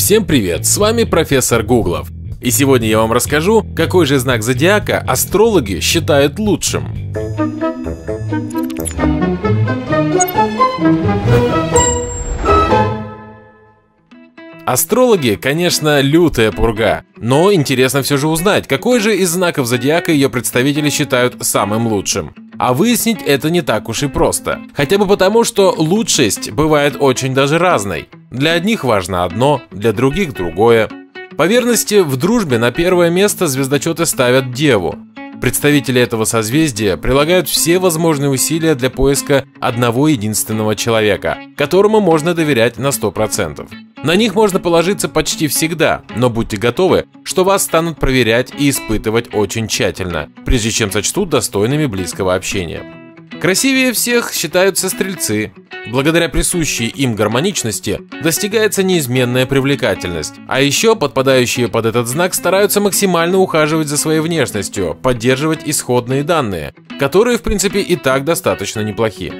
Всем привет, с вами профессор Гуглов. И сегодня я вам расскажу, какой же знак зодиака астрологи считают лучшим. Астрологи, конечно, лютая пурга, но интересно все же узнать, какой же из знаков зодиака ее представители считают самым лучшим. А выяснить это не так уж и просто. Хотя бы потому, что лучшесть бывает очень даже разной. Для одних важно одно, для других другое. По верности в дружбе на первое место звездочеты ставят Деву. Представители этого созвездия прилагают все возможные усилия для поиска одного единственного человека, которому можно доверять на 100%. На них можно положиться почти всегда, но будьте готовы, что вас станут проверять и испытывать очень тщательно, прежде чем сочтут достойными близкого общения. Красивее всех считаются стрельцы. Благодаря присущей им гармоничности достигается неизменная привлекательность. А еще подпадающие под этот знак стараются максимально ухаживать за своей внешностью, поддерживать исходные данные, которые в принципе и так достаточно неплохи.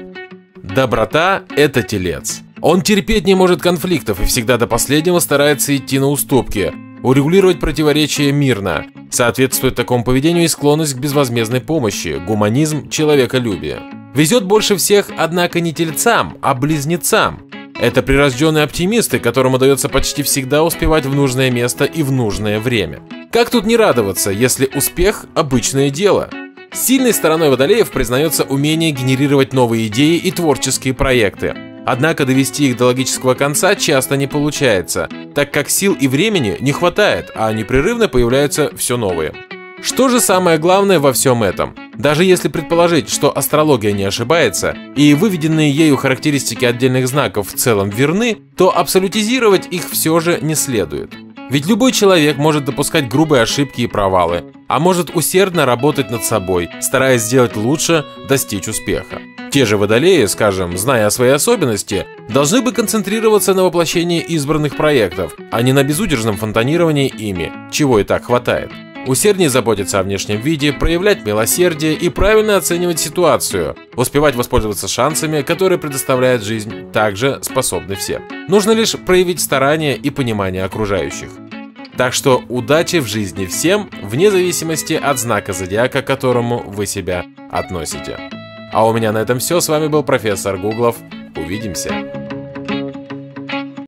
Доброта – это телец. Он терпеть не может конфликтов и всегда до последнего старается идти на уступки, урегулировать противоречия мирно. Соответствует такому поведению и склонность к безвозмездной помощи, гуманизм, человеколюбие. Везет больше всех, однако, не тельцам, а близнецам. Это прирожденные оптимисты, которым удается почти всегда успевать в нужное место и в нужное время. Как тут не радоваться, если успех – обычное дело? Сильной стороной водолеев признается умение генерировать новые идеи и творческие проекты. Однако довести их до логического конца часто не получается, так как сил и времени не хватает, а непрерывно появляются все новые. Что же самое главное во всем этом? Даже если предположить, что астрология не ошибается, и выведенные ею характеристики отдельных знаков в целом верны, то абсолютизировать их все же не следует. Ведь любой человек может допускать грубые ошибки и провалы, а может усердно работать над собой, стараясь сделать лучше, достичь успеха. Те же водолеи, скажем, зная о своей особенности, должны бы концентрироваться на воплощении избранных проектов, а не на безудержном фонтанировании ими, чего и так хватает. Усерднее заботиться о внешнем виде, проявлять милосердие и правильно оценивать ситуацию, успевать воспользоваться шансами, которые предоставляет жизнь, также способны все. Нужно лишь проявить старание и понимание окружающих. Так что удачи в жизни всем, вне зависимости от знака зодиака, к которому вы себя относите. А у меня на этом все. С вами был профессор Гуглов. Увидимся.